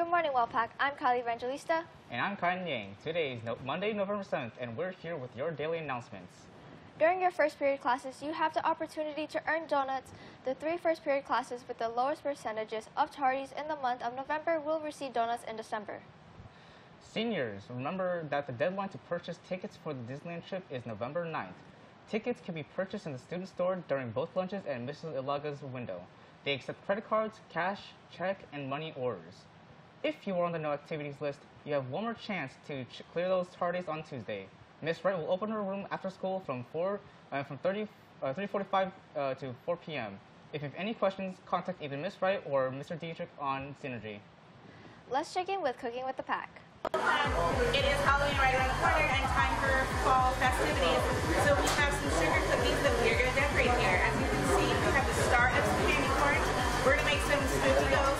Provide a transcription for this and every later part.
Good morning, Wolfpack. I'm Kylie Evangelista. And I'm Kyan Yang. Today is no- Monday, November 7th, and we're here with your daily announcements. During your first period classes, you have the opportunity to earn donuts. The three first period classes with the lowest percentages of tardies in the month of November will receive donuts in December. Seniors, remember that the deadline to purchase tickets for the Disneyland trip is November 9th. Tickets can be purchased in the student store during both lunches and Mrs. Ilaga's window. They accept credit cards, cash, check, and money orders. If you are on the no activities list, you have one more chance to ch- clear those tardies on Tuesday. Miss Wright will open her room after school from 4 uh, from 30 uh, 3:45 uh, to 4 p.m. If you have any questions, contact either Miss Wright or Mr. Dietrich on Synergy. Let's check in with Cooking with the Pack. It is Halloween right around the corner and time for fall festivities. So we have some sugar cookies that we are going to decorate here. As you can see, we have the start of some candy corn. We're going to make some spooky ghosts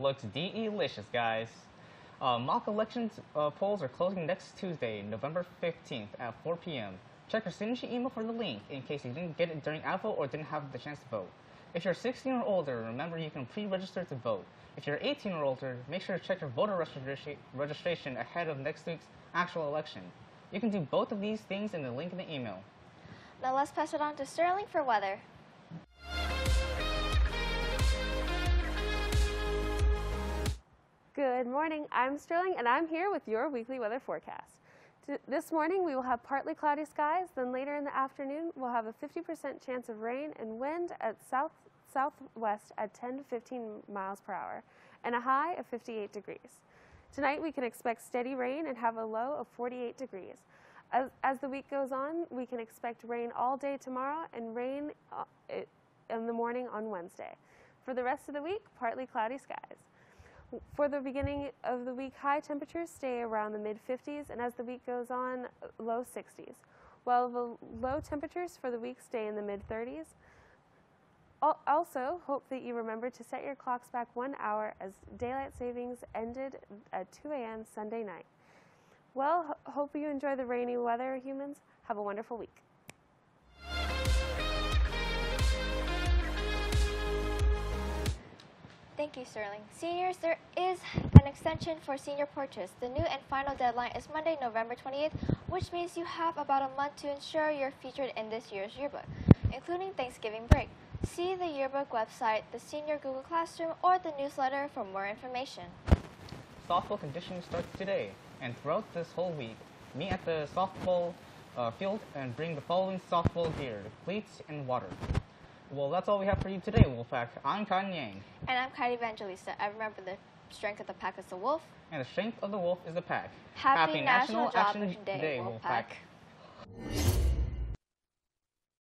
Looks delicious, guys. Uh, mock elections uh, polls are closing next Tuesday, November 15th at 4 p.m. Check your Synergy email for the link in case you didn't get it during AVO or didn't have the chance to vote. If you're 16 or older, remember you can pre-register to vote. If you're 18 or older, make sure to check your voter registration registration ahead of next week's actual election. You can do both of these things in the link in the email. Now let's pass it on to Sterling for weather. Good morning. I'm Sterling, and I'm here with your weekly weather forecast. This morning, we will have partly cloudy skies. Then later in the afternoon, we'll have a 50% chance of rain and wind at south southwest at 10 to 15 miles per hour, and a high of 58 degrees. Tonight, we can expect steady rain and have a low of 48 degrees. As, as the week goes on, we can expect rain all day tomorrow and rain uh, in the morning on Wednesday. For the rest of the week, partly cloudy skies. For the beginning of the week, high temperatures stay around the mid 50s, and as the week goes on, low 60s, while the low temperatures for the week stay in the mid 30s. Also, hope that you remember to set your clocks back one hour as daylight savings ended at 2 a.m. Sunday night. Well, ho- hope you enjoy the rainy weather, humans. Have a wonderful week. Thank you, Sterling. Seniors, there is an extension for senior purchase. The new and final deadline is Monday, November 28th, which means you have about a month to ensure you're featured in this year's yearbook, including Thanksgiving break. See the yearbook website, the senior Google Classroom, or the newsletter for more information. Softball conditioning starts today, and throughout this whole week, meet at the softball uh, field and bring the following softball gear: cleats and water. Well, that's all we have for you today, Wolfpack. I'm Kan Yang, And I'm Kylie Evangelista. I remember the strength of the pack is the wolf. and the strength of the wolf is the pack. Happy National Job Day, Day, Wolfpack. Wolfpack.